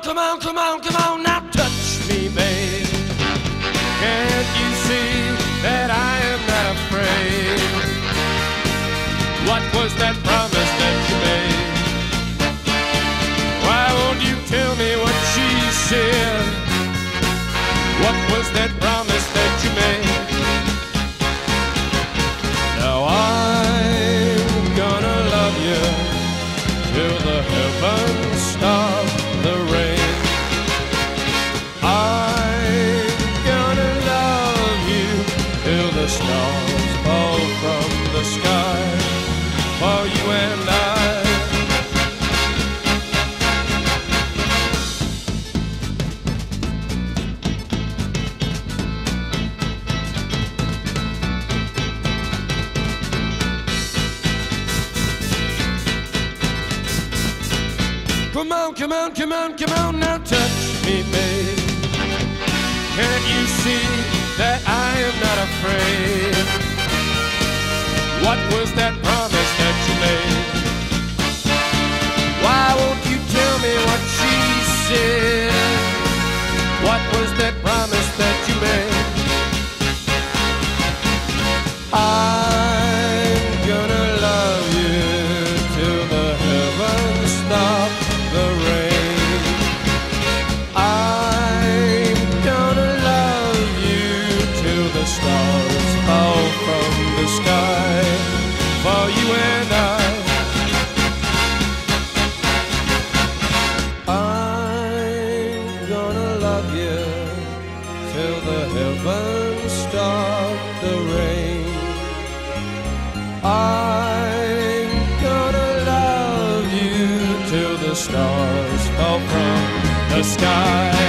come on, come on, come on, now stars fall from the sky for you and I. Come on, come on, come on, come on, now touch me, babe. Can't you see sky for you and I. I'm gonna love you till the heavens stop the rain. I'm gonna love you till the stars fall from the sky.